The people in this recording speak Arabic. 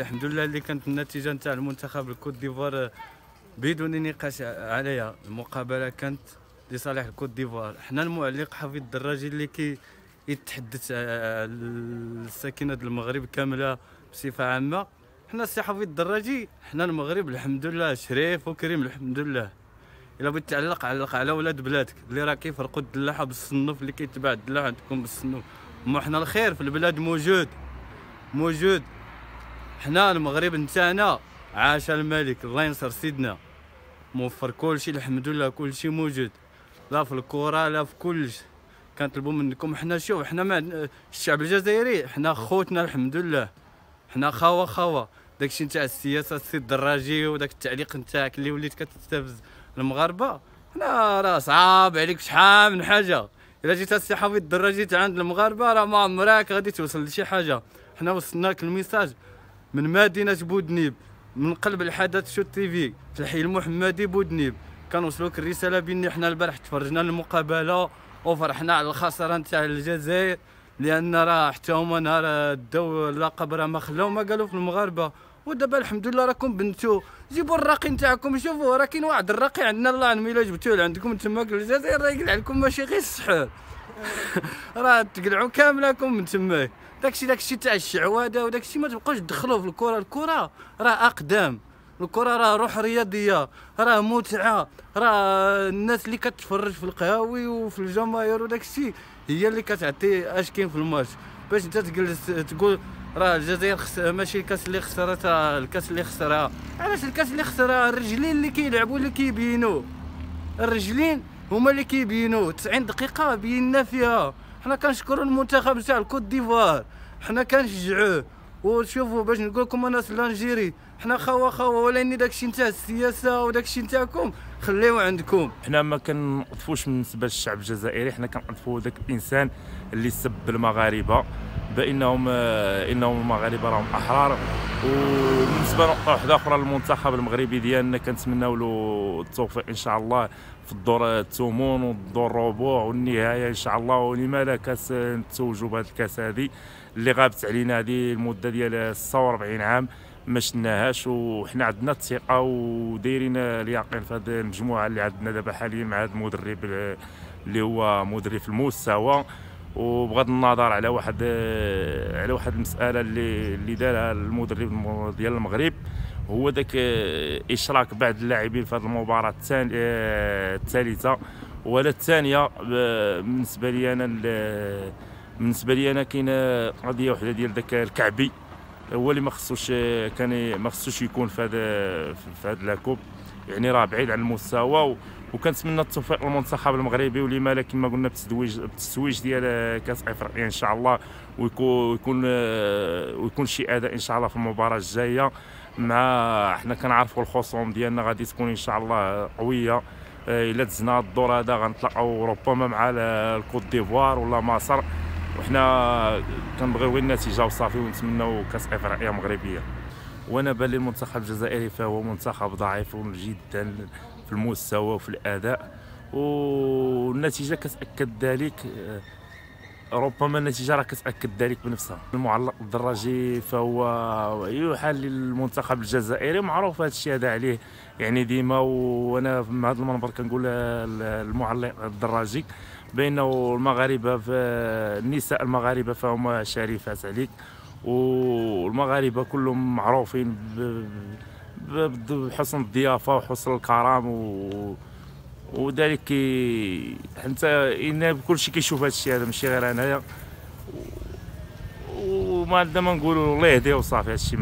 الحمد لله اللي كانت النتيجة نتاع المنتخب الكوت ديفوار بدون نقاش عليها. المقابلة كانت لصالح الكوت ديفوار. حنا المعلق حفيظ الدراجي اللي كي يتحدث على الساكنة المغرب كاملة بصفة عامة. حنا السي حفيظ الدراجي حنا المغرب الحمد لله شريف وكريم الحمد لله. إلا بغيت تعلق علق على ولاد بلادك اللي راه كيفرقوا الدلاحه بالصنف اللي كيتباع الدلاحه عندكم بالصنف ما حنا الخير في البلاد موجود موجود. حنا المغرب نتاعنا عاش الملك الله ينصر سيدنا. موفر كل شيء الحمد لله كل شيء موجود. لا في الكره لا في كلش. كنطلبوا منكم حنا شوف حنا ما الشعب الجزائري حنا خوتنا الحمد لله. حنا خاوة خاوة. داكشي نتاع السياسة السي الدراجي وداك التعليق نتاعك اللي وليت كتستفز المغاربة. حنا راه صعاب عليك شحال من حاجة. إلا جيت السي حفيظ الدراجي عند المغاربة راه ما عمرك غادي توصل لشي حاجة. حنا وصلناك ال message. من مدينة بودنيب من قلب الحدث شوف تي في؟ في الحي المحمدي بودنيب. كنوصلوك الرسالة بان حنا البارح تفرجنا المقابلة وفرحنا على الخسارة نتاع الجزائر لأن راه حتى هما نهار داو اللقب راه ما خلاو ما قالوا في المغاربة. ودابا الحمد لله راكم بنتو. جيبوا الراقي نتاعكم شوفوا راه كاين واحد الراقي عندنا الله نمي الا جبتوه عندكم تما في الجزائر راه يقلع لكم ماشي غير السحور راه تقلعوا كاملكم من تماك داكشي داكشي تاع الشعوذة وداكشي ما تبقاوش تدخلوا في الكرة. الكرة راه أقدام. الكرة راه روح رياضية. راه متعة. راه الناس اللي كتفرج في القهاوي وفي الجماهير وداكشي هي اللي كتعطي اش كاين في الماتش. باش انت تجلس تقول راه الجزائر خس... ماشي الكاس اللي خسرتها الكاس اللي خسرها. علاش الكاس اللي خسرها؟ الرجلين اللي كيلعبوا اللي كيبينوا. الرجلين هما اللي كيبينوا 90 دقيقة بينا فيها. حنا كنشكروا المنتخب تاع الكوت ديفوار. حنا كنشجعوه وشوفوا باش نقول لكم أنا سلانجيري حنا خوا خوا ولكن داكشي نتاع السياسة وداكشي نتاعكم خليوه عندكم. حنا ما كنطفوش بالنسبة للشعب الجزائري. حنا كنطفوا ذاك الإنسان اللي سب المغاربة. بإنهم إنهم المغاربه راهم أحرار. وبالنسبة لواحده أخرى للمنتخب المغربي ديالنا كنتمناو له التوفيق إن شاء الله في الدور الثمون والدور الربوع والنهاية إن شاء الله. ولما لا كاس نتوجوا بهذه الكاس هذه اللي غابت علينا هذه المدة ديال 46 عام ما شناهاش وحنا عندنا الثقة ودايرين اليقين في هذه المجموعة اللي عندنا دابا حاليا مع هذا المدرب اللي هو مدرب المستوى. وبغض النظر على واحد على واحد المسألة اللي اللي دارها المدرب ديال المغرب هو ذاك إشراك بعض اللاعبين في هذه المباراة الثالثة. ولا الثانية بالنسبة لي أنا بالنسبة لي أنا كاينة قضية واحدة ديال ذاك الكعبي. هو اللي ما خصوش كان ما خصوش يكون في هذا في هذا لاكوب يعني راه بعيد عن المستوى وكنتمنى التوفيق للمنتخب المغربي ولما لا كما قلنا بالتزويج بالتسويج ديال كاس افريقيا إن شاء الله ويكون ويكون ويكون شي أداء إن شاء الله في المباراة الجاية. مع حنا كنعرفوا الخصوم ديالنا غادي تكون إن شاء الله قوية. إلا دزنا الدور هذا غنتلاقاو ربما مع الكوت ديفوار ولا مصر. وحنا كنبغيو غير النتيجة وصافي ونتمناو كاس افريقيا مغربية. وأنا بان لي المنتخب الجزائري فهو منتخب ضعيف جدا في المستوى وفي الأداء. والنتيجة كتأكد ذلك. ربما النتيجة راه كتأكد ذلك بنفسها. المعلق الدراجي فهو يحال للمنتخب الجزائري. معروف هذا الشيء هذا عليه يعني ديما. وأنا في هذا المنبر كنقول المعلق الدراجي بأنه المغاربة النساء المغاربة فهم شريفات عليك. والمغاربة كلهم معروفين بحسن الضيافة وحسن الكرم و وذلك حتى إن كل شيء كيشوف هذا الشيء هذا ماشي غير أنايا. وما عندنا ما نقولوا الله يهديه وصافي هذا الشيء